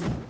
you